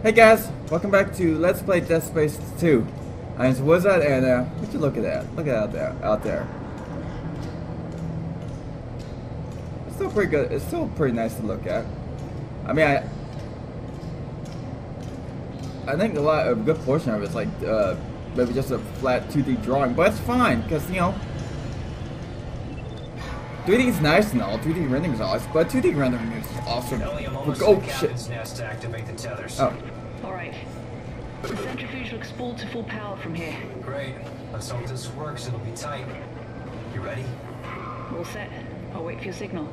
Hey guys, welcome back to Let's Play Dead Space 2. I'm Wizard and uh, would you look at that? Look at out there, out there. It's still pretty good. It's still pretty nice to look at. I mean, I, I think a lot, a good portion of it's like uh, maybe just a flat 2D drawing, but it's fine because you know. 3D is nice and all, 2D rendering is awesome, but 2D rendering is awesome. Ellie, I'm almost Oh shit. nest to activate the tethers. Oh. Alright. The centrifuge looks full to full power from here. Great. Let's hope this works. It'll be tight. You ready? All set. I'll wait for your signal.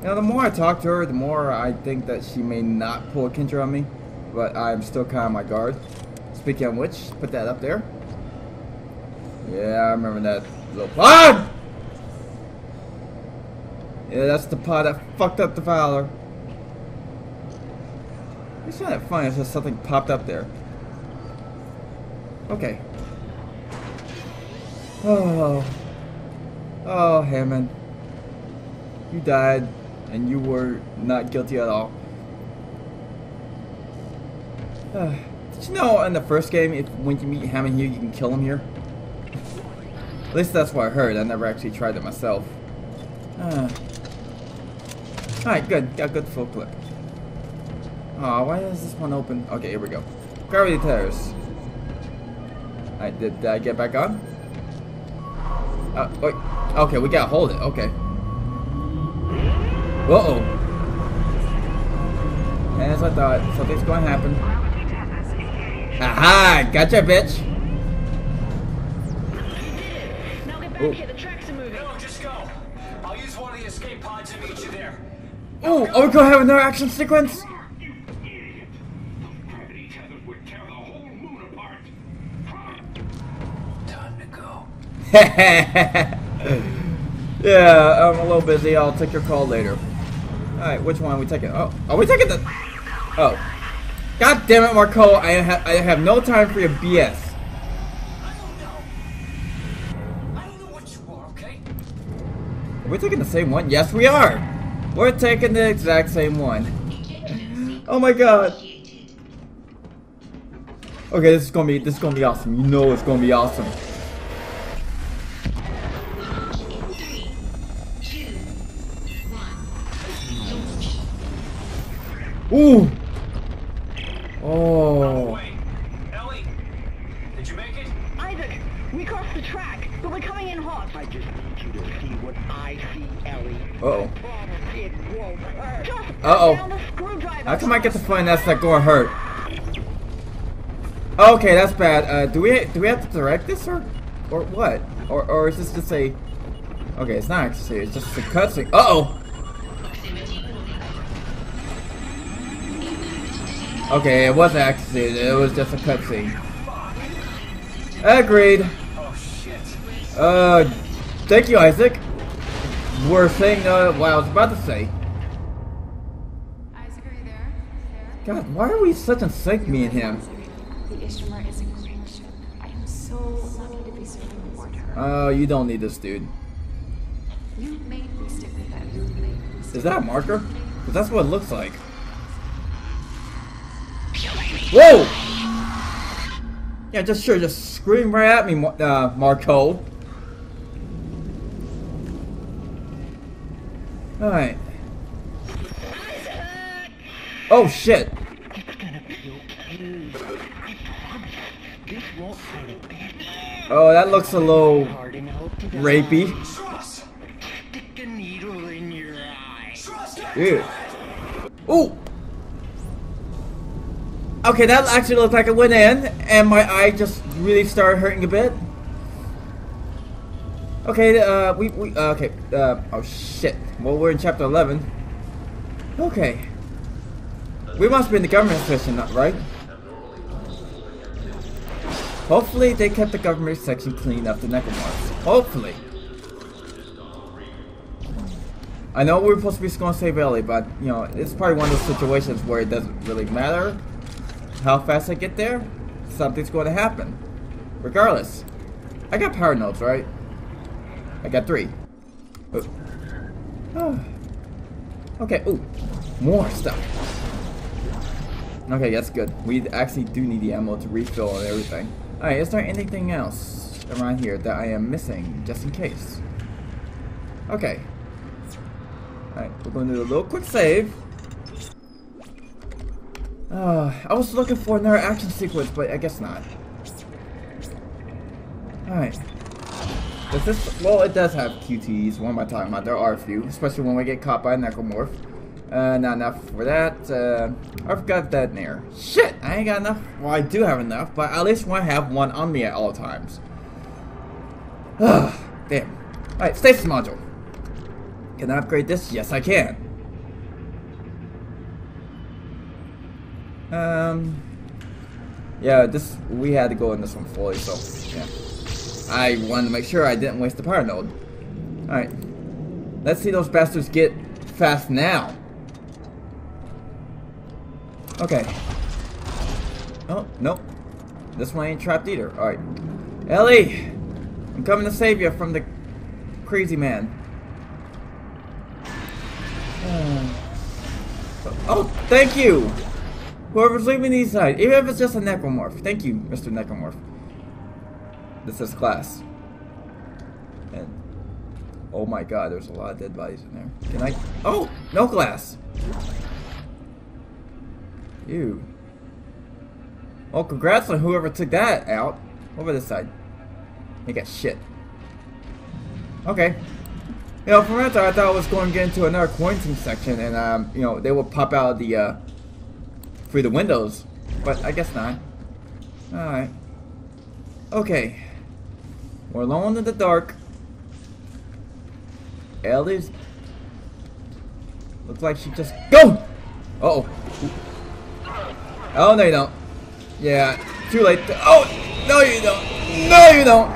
You know, the more I talk to her, the more I think that she may not pull a Kendra on me, but I'm still kind of my guard. Speaking of which, put that up there. Yeah, I remember that little pod! Yeah, that's the pod that fucked up the Valor. It's not that funny, it's just something popped up there. Okay. Oh. Oh, Hammond. You died, and you were not guilty at all. Uh, did you know in the first game, if when you meet Hammond here, you can kill him here? At least that's what I heard. I never actually tried it myself. Uh. Alright, good. Got a good full clip. Aw, why is this one open? Okay, here we go. Gravity Terrace. Alright, did, did I get back on? Uh, wait. Okay, we gotta hold it. Okay. Uh-oh. As I thought, something's going to happen. Aha! Gotcha, bitch! Now get back Oh. here, the Oh, are we gonna have another action sequence? You idiot! Those gravity tethers would tear the whole moon apart. Time to go. yeah, I'm a little busy. I'll take your call later. Alright, which one are we taking? Oh, are we taking the... Oh. God damn it, Marco. I, ha I have no time for your BS. I don't know. I don't know what you are. Are we taking the same one? Yes, we are. We're taking the exact same one. Oh my god. Okay, this is gonna be this is gonna be awesome. You know it's gonna be awesome. Ooh. Oh. Ellie, did you make it? Isaac, we crossed the track, but we're coming in hot. I just need you to see what I see, Ellie. Uh-oh. Promise it won't hurt. Just Uh-oh. How come I get to find that's not gonna hurt? Okay, that's bad. Uh, do we do we have to direct this or or what? Or or is this just a? Okay, it's not actually. It's just a cutscene. Uh oh. Okay, it wasn't actually. It was just a cutscene. Agreed. Oh, shit. Uh, thank you, Isaac. We're saying uh, what I was about to say. Isaac, are you there? There? God, why are we such in sync, me and him? The Ishimura is a great ship. I am so lucky to be serving aboard her. Oh, you don't need this, dude. you made me stick with that. You made me stick Is that a marker? 'Cause that's what it looks like. Whoa! Yeah, just sure, just scream right at me, uh, Marco. Alright. Oh shit! Oh, that looks a little rapey. Dude. Ooh! Okay, that actually looked like it went in, and my eye just really started hurting a bit. Okay, uh, we, we, uh, okay, uh, oh shit. Well, we're in chapter 11. Okay. We must be in the government section, right? Hopefully they kept the government section clean after Necromorphs. Hopefully. I know we're supposed to be going to save Ellie, but, you know, it's probably one of those situations where it doesn't really matter how fast I get there. Something's going to happen. Regardless. I got power notes, right? I got three. Oh. Oh. Okay, ooh. More stuff. Okay, that's good. We actually do need the ammo to refill and everything. Alright, is there anything else around here that I am missing, just in case? Okay. Alright, we're going to do a little quick save. Uh, I was looking for another action sequence, but I guess not. Alright. Does this, well, it does have QTEs, what am I talking about? There are a few, especially when we get caught by a necromorph. Uh, not enough for that. Uh, I've got that in there. Shit, I ain't got enough. Well, I do have enough, but at least want to have one on me at all times. Ugh, damn. Alright, stasis module. Can I upgrade this? Yes, I can. Um, yeah, this we had to go in this one fully, so yeah. I wanted to make sure I didn't waste the power node. All right, let's see those bastards get fast now. Okay. Oh nope, this one ain't trapped either. All right, Ellie, I'm coming to save you from the crazy man. Oh, thank you! Whoever's leaving these side, even if it's just a necromorph. Thank you, Mr. Necromorph. This is class. And oh my god, there's a lot of dead bodies in there. Can I? Oh, no glass. Ew. Well, congrats on whoever took that out. Over this side. You got shit. Okay. You know, from that I thought I was going to get into another quarantine section, and um, you know, they would pop out of the uh, through the windows, but I guess not. All right. Okay. We're alone in the dark. Ellie's looks like she just go. Uh oh. Oh no, you don't. Yeah, too late. Oh no, you don't. No, you don't.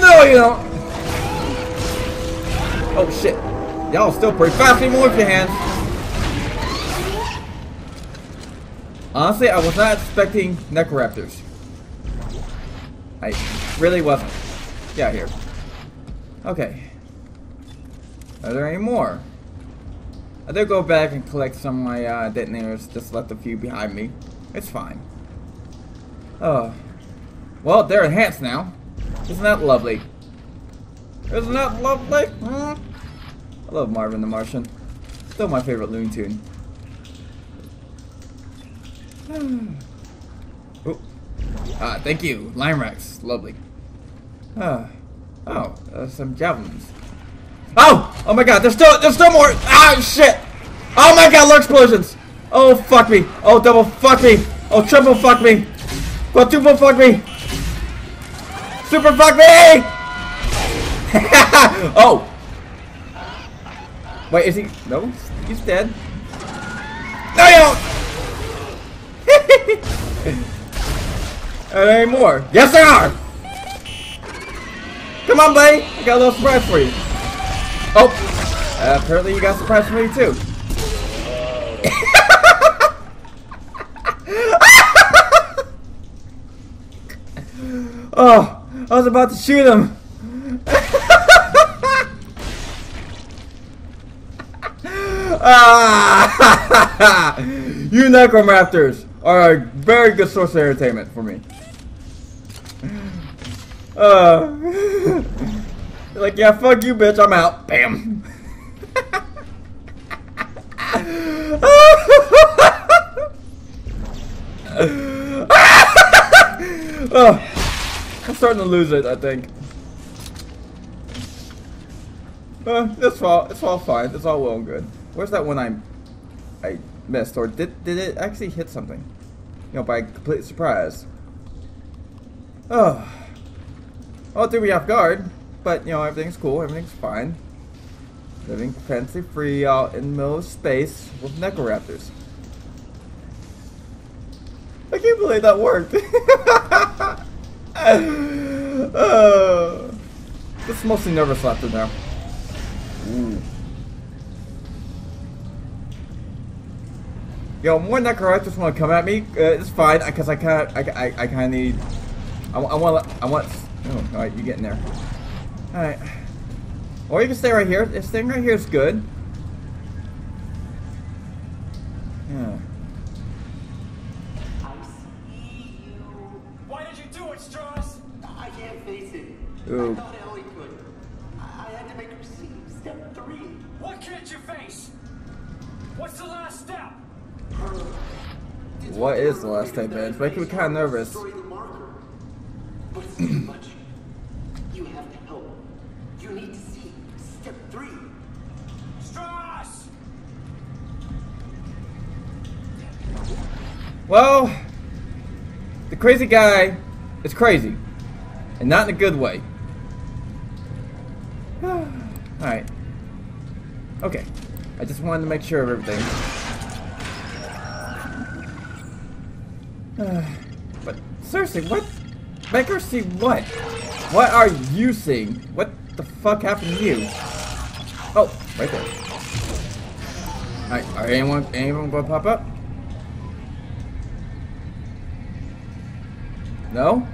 No, you don't. Oh shit. Y'all still pretty fast. Even with your hands. Honestly, I was not expecting Necroraptors. I really wasn't. Yeah, here. Okay. Are there any more? I did go back and collect some of my uh, detonators. Just left a few behind me. It's fine. Oh. Well, they're enhanced now. Isn't that lovely? Isn't that lovely? Hmm? I love Marvin the Martian. Still my favorite Loon Tune. Oh. Ah, thank you. Lime Rex. Lovely. Ah. Oh, uh, some javelins. Oh! Oh my god, there's still there's still more! Ah shit! Oh my god, lure explosions! Oh fuck me! Oh double fuck me! Oh triple fuck me! Quadruple fuck me! Super fuck me! oh! Wait, is he? No, he's dead. Are there any more? Yes, there are! Come on, buddy! I got a little surprise for you. Oh! Uh, apparently you got a surprise for me, too. oh! I was about to shoot him! Ah! you necromaptors are a very good source of entertainment for me. Uh, like, yeah, fuck you, bitch, I'm out. Bam. oh, I'm starting to lose it, I think. Uh, it's all it's all fine. It's all well and good. Where's that one I I missed, or did did it actually hit something? You know, by complete surprise. Oh, it threw me off guard, but you know everything's cool. Everything's fine. Living fancy free out in the middle of space with Necroraptors. I can't believe that worked. uh, just mostly nervous laughter now. Ooh. Yo, more Necroraptors want to come at me. Uh, it's fine because I kind I, I, I kind of need. I, I want I want. Oh, all right, you're getting there? All right. Or you can stay right here. This thing right here is good. Yeah. I see you. Why did you do it, Stross? I can't face it. Ooh. I thought Ellie could. I I had to make her see step three. What can't you face? What's the last step? What is the last step, man? It's making me kind of nervous. Well, the crazy guy is crazy, and not in a good way. Alright. Okay. I just wanted to make sure of everything. but seriously, what? Make her see what? What are you seeing? What the fuck happened to you? Oh, right there. Alright, are anyone anyone gonna pop up? No?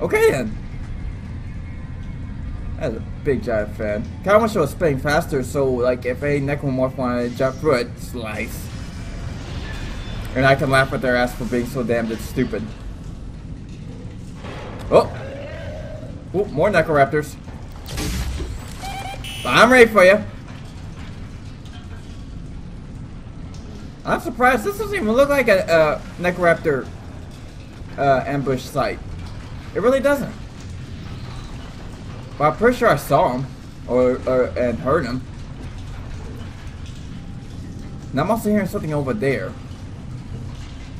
Okay then. That's a big giant fan. Kinda wish I was spinning faster so like if a necromorph wanted to jump through it, slice. And I can laugh at their ass for being so damn stupid. Oh! Oh, more Necroraptors. I'm ready for you. I'm surprised. This doesn't even look like a uh, Necroraptor uh, ambush site. It really doesn't. But I'm pretty sure I saw him, or, or and heard him. Now I'm also hearing something over there.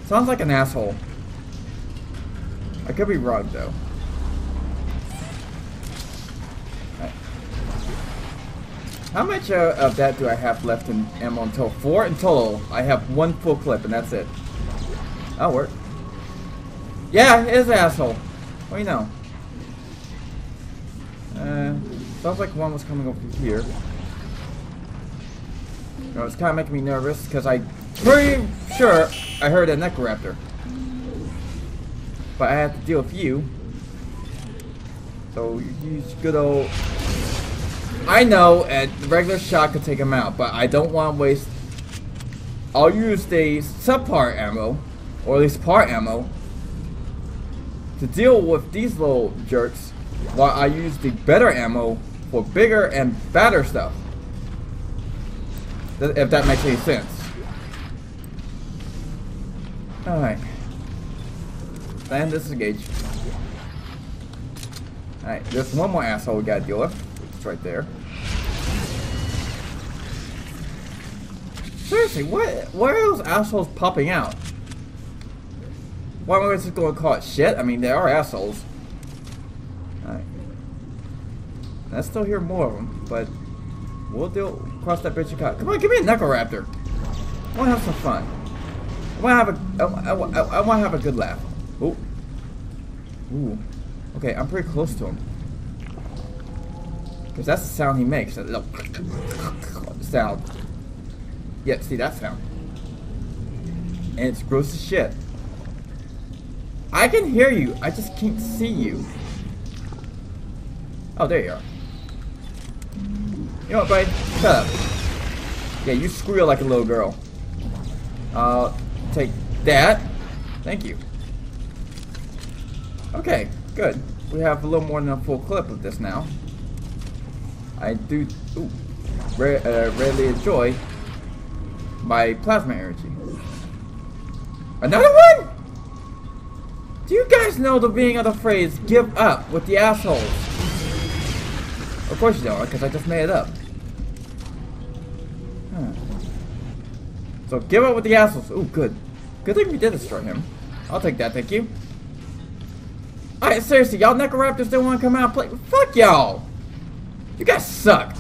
Sounds like an asshole. I could be wrong though. How much uh, of that do I have left in ammo total? Four in total. I have one full clip and that's it. That'll work. Yeah, it is an asshole. What do you know? Uh, sounds like one was coming over here. No, it's kind of making me nervous because I pretty sure I heard a Necroraptor. But I have to deal with you. So use good old. I know a regular shot could take him out, but I don't want to waste. I'll use the subpart ammo, or at least part ammo, to deal with these little jerks, while I use the better ammo for bigger and badder stuff. If that makes any sense. Alright. And disengage. Alright, there's one more asshole we gotta deal with. It's right there. Seriously, what? Why are those assholes popping out? Why am I just going to call it shit? I mean, they are assholes. Alright. I still hear more of them, but we'll deal cross that bridge you got. Come on, give me a Necroraptor. I want to have some fun. I want to have a. I, I, I, I want to have a good laugh. Ooh. Ooh. Okay, I'm pretty close to him. Because that's the sound he makes. That little sound. Yeah, see that sound. And it's gross as shit. I can hear you. I just can't see you. Oh, there you are. You know what, buddy? Shut up. Yeah, you squeal like a little girl. Uh, take that. Thank you. Okay, good. We have a little more than a full clip of this now. I do ooh, uh, rarely enjoy my plasma energy. Another one? Do you guys know the meaning of the phrase "give up" with the assholes? Of course you don't, because I just made it up. Huh. So give up with the assholes. Ooh, good. Good thing we did destroy him. I'll take that, thank you. Alright, seriously, y'all Necroraptors don't want to come out and play? Fuck y'all! You guys suck.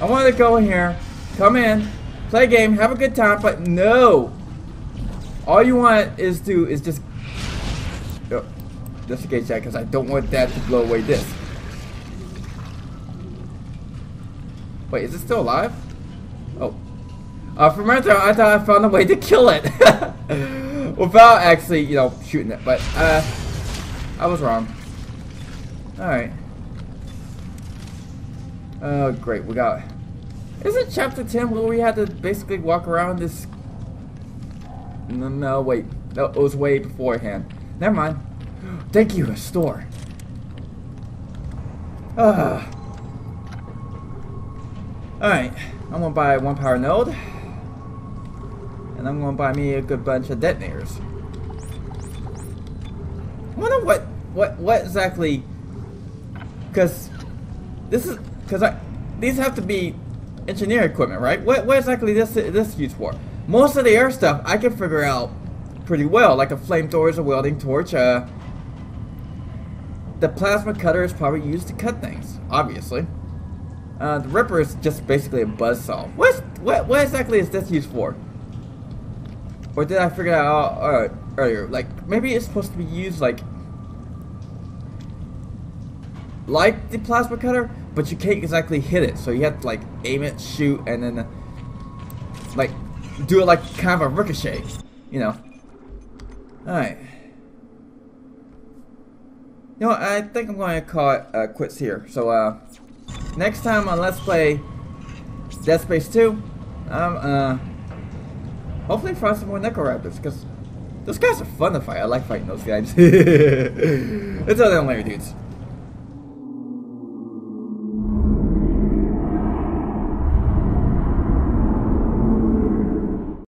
I wanted to go in here, come in, play a game, have a good time, but no! All you want is to, is just... Oh, disengage that, because I don't want that to blow away this. Wait, is it still alive? Oh. Uh, for a minute I thought I found a way to kill it. Without actually, you know, shooting it. But, uh, I was wrong. Alright. Oh, great. We got Isn't chapter 10 where we had to basically walk around this... No, no, wait. No, it was way beforehand. Never mind. Thank you, a store. Ah. Alright, I'm gonna buy one power node. And I'm gonna buy me a good bunch of detonators. I wonder what, what, what exactly... Because this is... Because I... These have to be engineer equipment, right? What, what exactly this this used for? Most of the air stuff I can figure out pretty well, like a flamethrower is a welding torch. Uh, the plasma cutter is probably used to cut things, obviously. Uh, the Ripper is just basically a buzzsaw. What's, what, what exactly is this used for? Or did I figure out uh, earlier? Like, maybe it's supposed to be used like... Like the plasma cutter, but you can't exactly hit it. So you have to like aim it, shoot, and then like do it like kind of a ricochet, you know. Alright. You know, what, I think I'm going to call it uh, quits here. So, uh, next time on Let's Play Dead Space 2, um, uh, hopefully find some more Necroraptors, because those guys are fun to fight. I like fighting those guys. Until then, later, dudes.